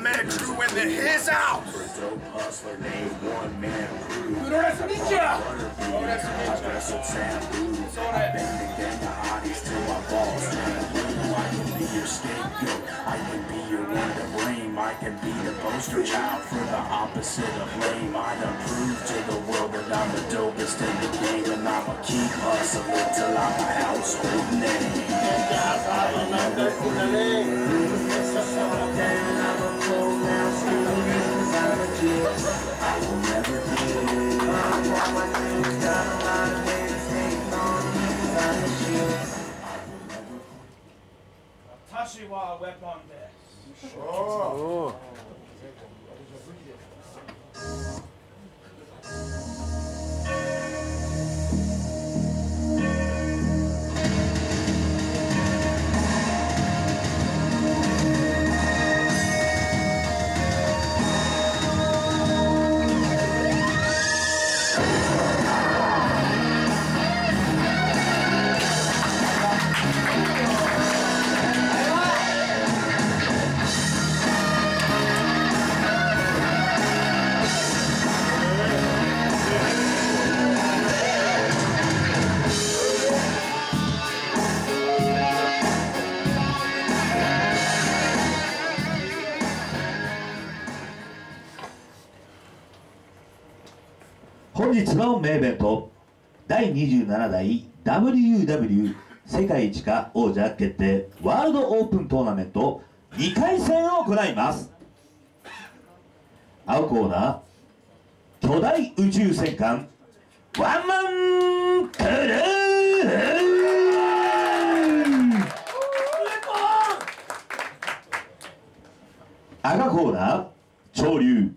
man crew and his out. Dude, that's me, yeah. Oh, that's me. To my balls. I can be. I can be your one to blame. I can be the poster child for the opposite of lame. I done proved to the world that I'm the dopest in the game. And I'ma keep hustling till I'm a household name. That's I'm Oshawa weapon there. Oh. oh. ンです。本日の名イベント第27代 WW 世界一か王者決定ワールドオープントーナメント2回戦を行います青コーナー巨大宇宙戦艦ワンマンクルー赤コーナー潮流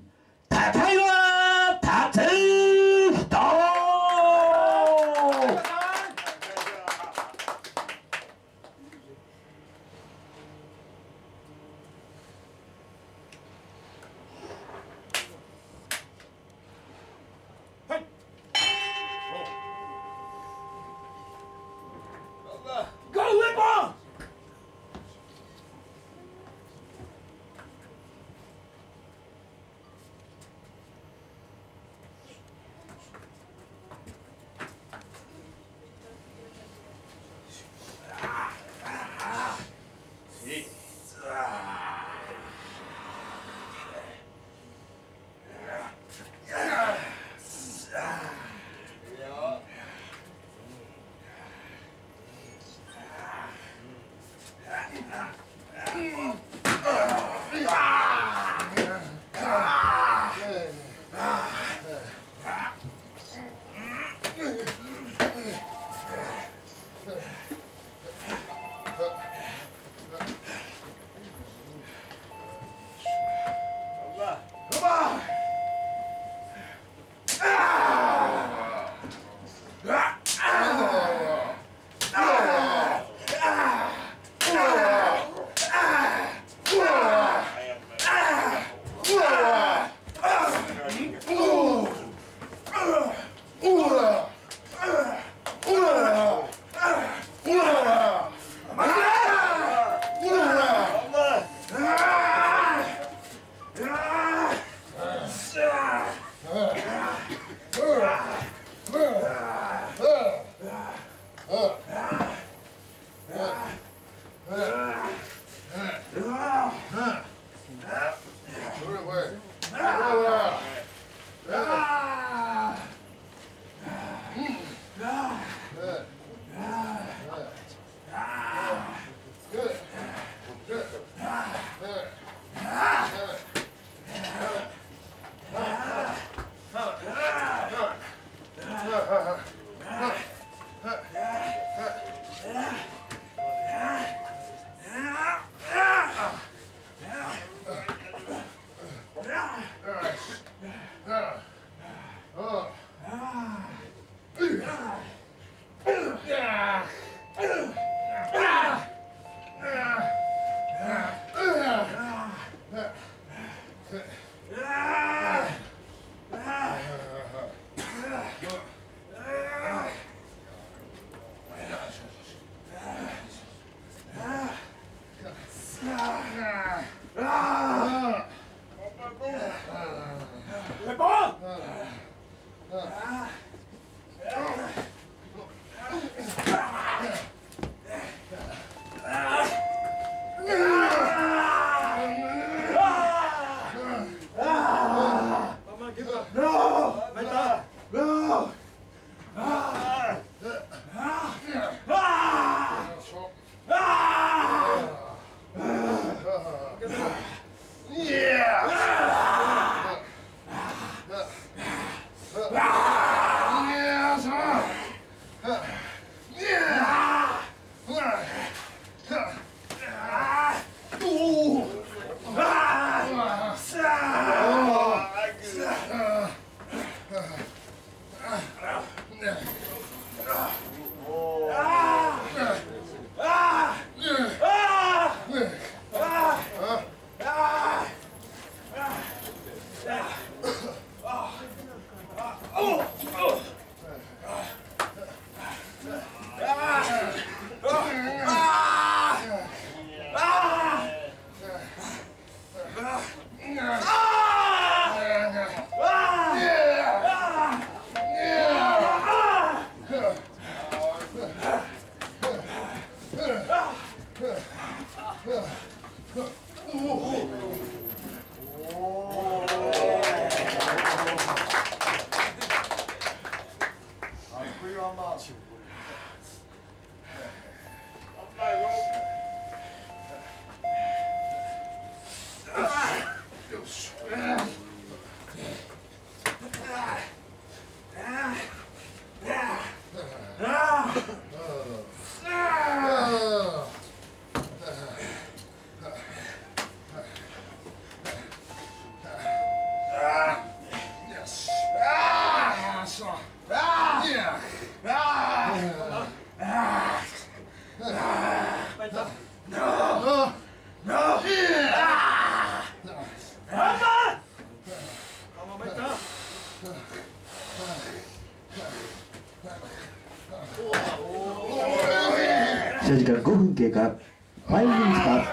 よし。試合時間5分経過。5分経過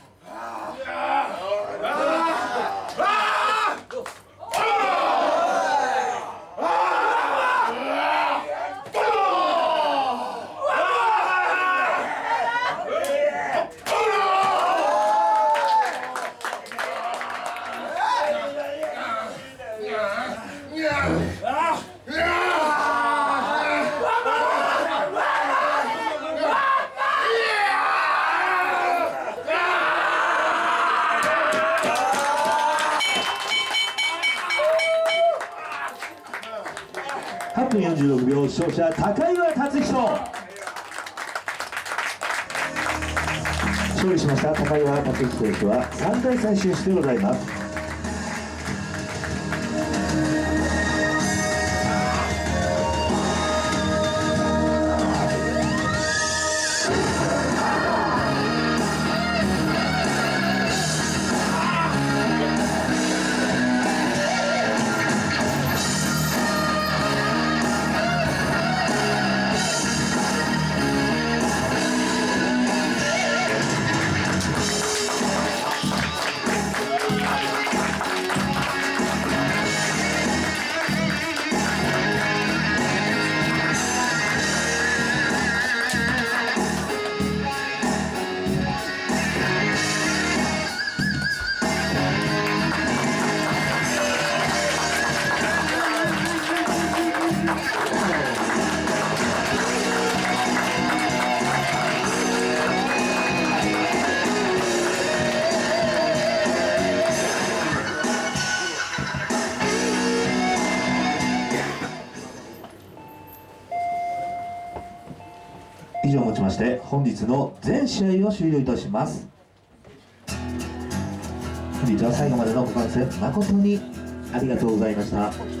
分46秒勝者高岩達人勝利しました高岩達人選手は3回最終してございます。まして本日の全試合を終了いたします。本日は最後までのご観戦誠にありがとうございました。